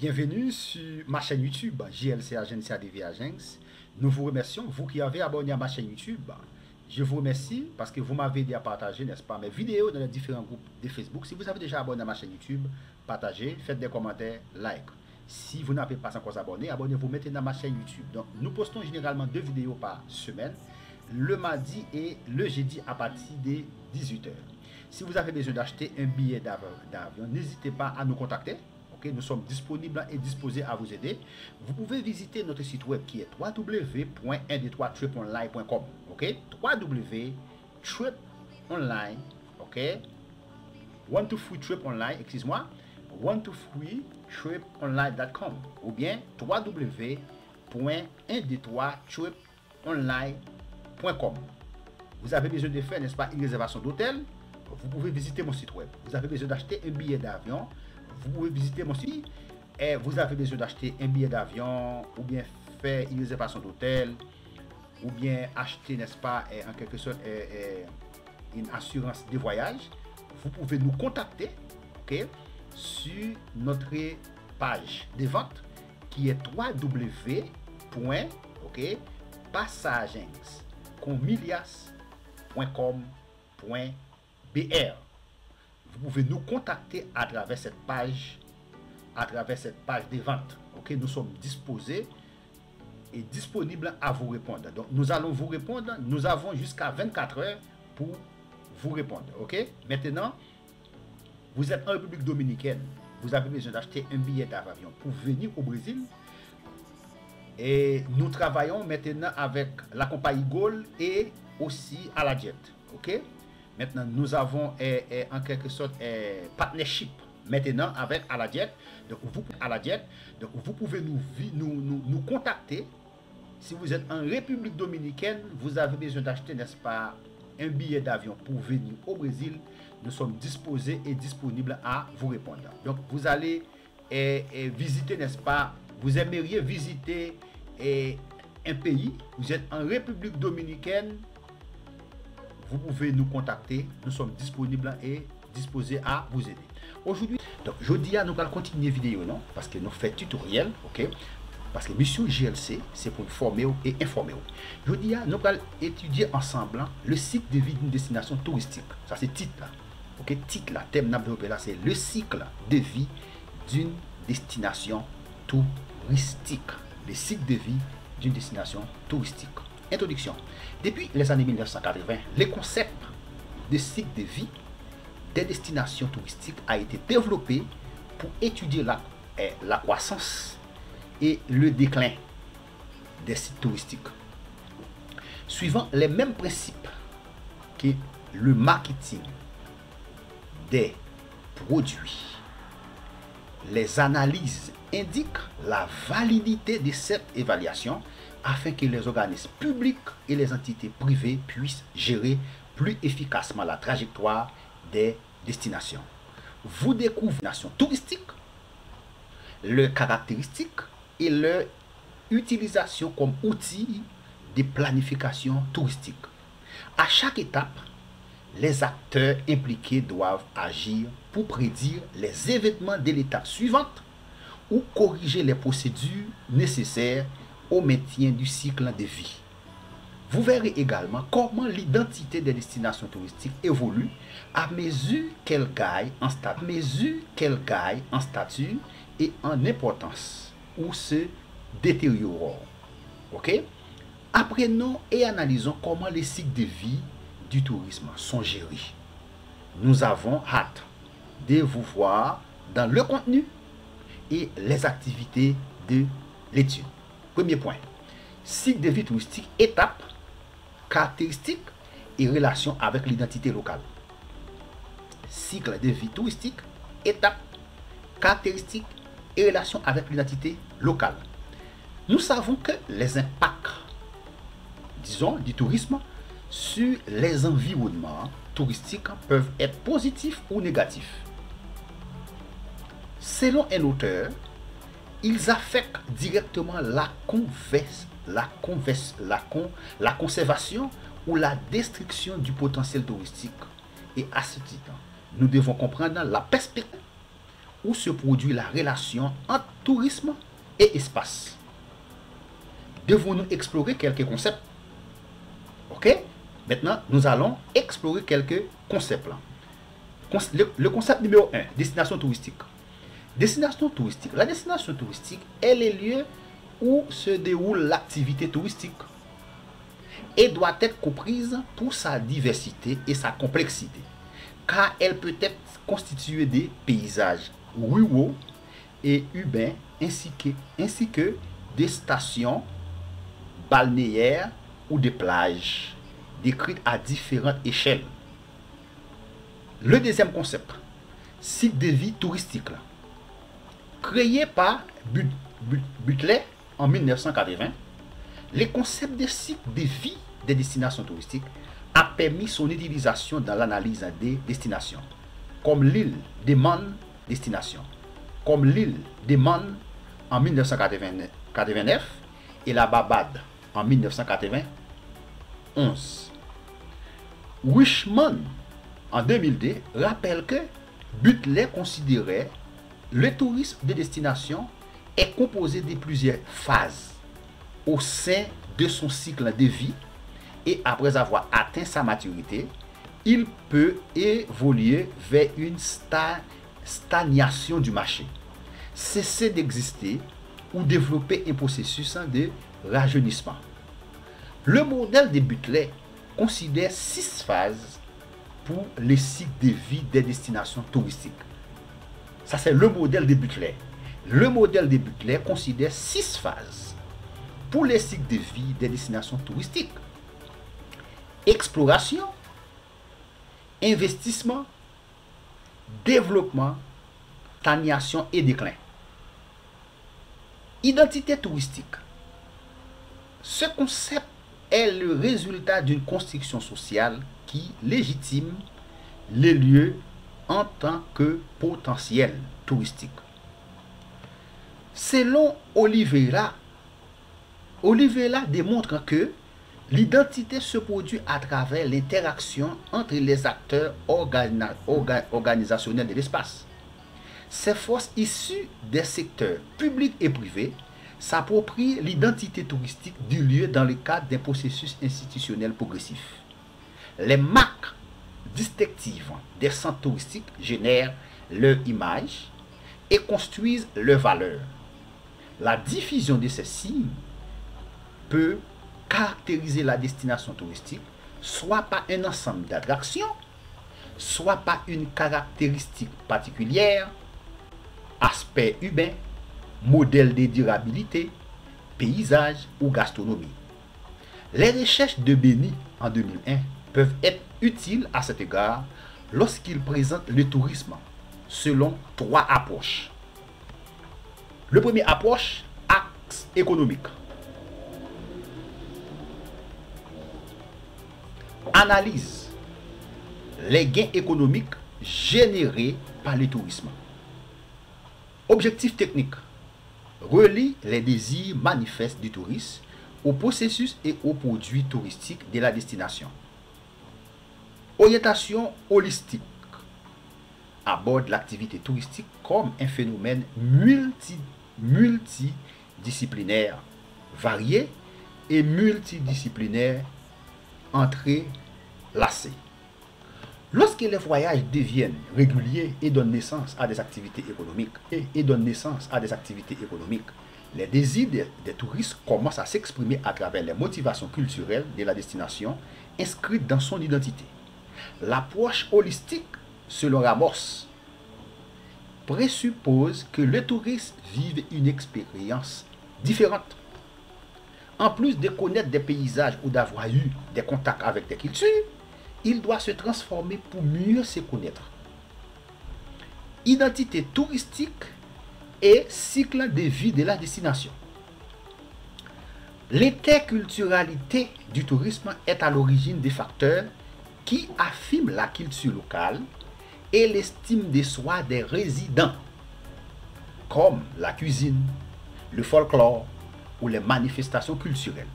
Bienvenue sur ma chaîne YouTube, JLC Agencia DV Agence. Nous vous remercions, vous qui avez abonné à ma chaîne YouTube. Je vous remercie parce que vous m'avez aidé à partager, n'est-ce pas, mes vidéos dans les différents groupes de Facebook. Si vous avez déjà abonné à ma chaîne YouTube, partagez, faites des commentaires, like. Si vous n'avez pas encore abonné, abonnez-vous maintenant à ma chaîne YouTube. Donc, nous postons généralement deux vidéos par semaine, le mardi et le jeudi à partir des 18h. Si vous avez besoin d'acheter un billet d'avion, n'hésitez pas à nous contacter. Nous sommes disponibles et disposés à vous aider. Vous pouvez visiter notre site web qui est www.123triponline.com. Ok, www.triponline. Ok, one to free trip online, excuse-moi, one to free triponline.com ou bien www.123triponline.com. Vous avez besoin de faire, n'est-ce pas, une réservation d'hôtel? Vous pouvez visiter mon site web. Vous avez besoin d'acheter un billet d'avion, vous pouvez visiter mon site. Et vous avez besoin d'acheter un billet d'avion ou bien faire une réservation d'hôtel ou bien acheter, n'est-ce pas, en quelque sorte, une assurance de voyage. Vous pouvez nous contacter sur notre page de vente qui est www.passagens.com.br BR. Vous pouvez nous contacter à travers cette page, à travers cette page de vente. Ok, nous sommes disposés et disponibles à vous répondre. Donc, nous allons vous répondre. Nous avons jusqu'à 24 heures pour vous répondre. Maintenant, vous êtes en République dominicaine. Vous avez besoin d'acheter un billet d'avion pour venir au Brésil. Et nous travaillons maintenant avec la compagnie Gaulle et aussi à la Jet. Maintenant, nous avons eh, eh, en quelque sorte eh, partnership maintenant avec Aladiet. Donc, vous, Aladiet, donc vous pouvez nous, contacter. Si vous êtes en République dominicaine, vous avez besoin d'acheter, n'est-ce pas, un billet d'avion pour venir au Brésil. Nous sommes disposés et disponibles à vous répondre. Donc, vous allez visiter, n'est-ce pas, vous aimeriez visiter un pays. Vous êtes en République dominicaine vous pouvez nous contacter. Nous sommes disponibles et disposés à vous aider. Aujourd'hui, je dis à nous allons continuer vidéo, non? Parce que nous faisons tutoriel, ok? Parce que mission GLC, c'est pour former et informer. Je dis à nous allons étudier ensemble hein, le cycle de vie d'une destination touristique. Ça, c'est titre là. Ok, titre thème c'est le cycle de vie d'une destination touristique. Le cycle de vie d'une destination touristique. Introduction. Depuis les années 1980, le concept de cycle de vie des destinations touristiques a été développé pour étudier la, eh, la croissance et le déclin des sites touristiques. Suivant les mêmes principes que le marketing des produits, les analyses indiquent la validité de cette évaluation afin que les organismes publics et les entités privées puissent gérer plus efficacement la trajectoire des destinations. Vous découvrez les nations touristiques, leurs caractéristiques et leur utilisation comme outil de planification touristique. À chaque étape, les acteurs impliqués doivent agir pour prédire les événements de l'étape suivante ou corriger les procédures nécessaires au maintien du cycle de vie. Vous verrez également comment l'identité des destinations touristiques évolue à mesure qu'elle gagne en en statut et en importance ou se détériorent. Ok? Apprenons et analysons comment les cycles de vie du tourisme sont gérés. Nous avons hâte de vous voir dans le contenu et les activités de l'étude. Premier point, cycle de vie touristique, étapes, caractéristiques et relations avec l'identité locale. Cycle de vie touristique, étapes, caractéristiques et relations avec l'identité locale. Nous savons que les impacts, disons, du tourisme sur les environnements touristiques peuvent être positifs ou négatifs. Selon un auteur, ils affectent directement la, la, la, la conservation ou la destruction du potentiel touristique. Et à ce titre, nous devons comprendre la perspective où se produit la relation entre tourisme et espace. Devons-nous explorer quelques concepts? Ok? Maintenant, nous allons explorer quelques concepts. Le, concept numéro 1, destination touristique. Destination touristique. La destination touristique est le lieu où se déroule l'activité touristique et doit être comprise pour sa diversité et sa complexité, car elle peut être constituée des paysages ruraux et urbains ainsi que, ainsi que des stations balnéaires ou des plages décrites à différentes échelles. Le deuxième concept, cycle de vie touristique. Créé par Butler en 1980, le concept de cycle de vie des destinations touristiques a permis son utilisation dans l'analyse des destinations, comme l'île des Man Destination, comme l'île des Man en 1989 et la Babade en 1991. Wishman en 2002 rappelle que Butler considérait le tourisme de destination est composé de plusieurs phases au sein de son cycle de vie et après avoir atteint sa maturité, il peut évoluer vers une stagnation du marché, cesser d'exister ou développer un processus de rajeunissement. Le modèle de Butler considère six phases pour les cycles de vie des destinations touristiques. Ça, c'est le modèle de Butler. Le modèle de Butler considère six phases pour les cycles de vie des destinations touristiques. Exploration, investissement, développement, stagnation et déclin. Identité touristique. Ce concept est le résultat d'une construction sociale qui légitime les lieux en tant que potentiel touristique. Selon Oliveira, Oliveira démontre que l'identité se produit à travers l'interaction entre les acteurs organisationnels de l'espace. Ces forces issues des secteurs publics et privés s'approprient l'identité touristique du lieu dans le cadre d'un processus institutionnel progressif. Les marques des centres touristiques génèrent leur image et construisent leurs valeurs. La diffusion de ces signes peut caractériser la destination touristique soit par un ensemble d'attractions, soit par une caractéristique particulière, aspect urbain, modèle de durabilité, paysage ou gastronomie. Les recherches de Béni en 2001 peuvent être utiles à cet égard lorsqu'ils présentent le tourisme selon trois approches. Le premier approche, axe économique. Analyse les gains économiques générés par le tourisme. Objectif technique. Relie les désirs manifestes du touriste au processus et aux produits touristiques de la destination. Orientation holistique aborde l'activité touristique comme un phénomène multi, multidisciplinaire, varié et multidisciplinaire entrelacé. Lorsque les voyages deviennent réguliers et donnent naissance à des activités économiques et donnent naissance à des activités économiques, les désirs des, des touristes commencent à s'exprimer à travers les motivations culturelles de la destination inscrites dans son identité. L'approche holistique, selon Ramos, présuppose que les touristes vivent une expérience différente. En plus de connaître des paysages ou d'avoir eu des contacts avec des cultures, il doit se transformer pour mieux se connaître. Identité touristique et cycle de vie de la destination. L'interculturalité du tourisme est à l'origine des facteurs qui affirment la culture locale et l'estime de soi des résidents, comme la cuisine, le folklore ou les manifestations culturelles.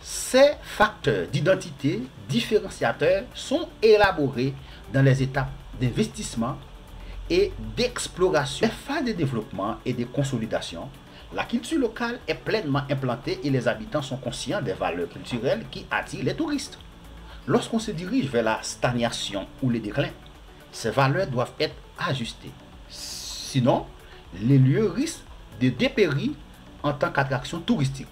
Ces facteurs d'identité différenciateurs sont élaborés dans les étapes d'investissement et d'exploration. Les phases de développement et de consolidation, la culture locale est pleinement implantée et les habitants sont conscients des valeurs culturelles qui attirent les touristes. Lorsqu'on se dirige vers la stagnation ou le déclin, ces valeurs doivent être ajustées. Sinon, les lieux risquent de dépérir en tant qu'attraction touristique.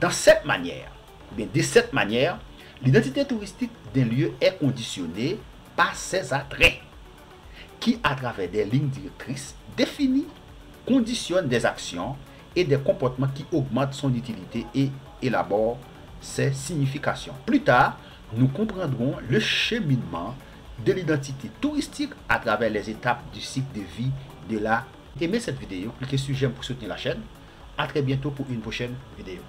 Dans cette manière, de cette manière, l'identité touristique d'un lieu est conditionnée par ses attraits qui, à travers des lignes directrices définies, conditionnent des actions et des comportements qui augmentent son utilité et élaborent ses significations. Plus tard, nous comprendrons le cheminement de l'identité touristique à travers les étapes du cycle de vie de la. Aimez cette vidéo, cliquez sur j'aime pour soutenir la chaîne. A très bientôt pour une prochaine vidéo.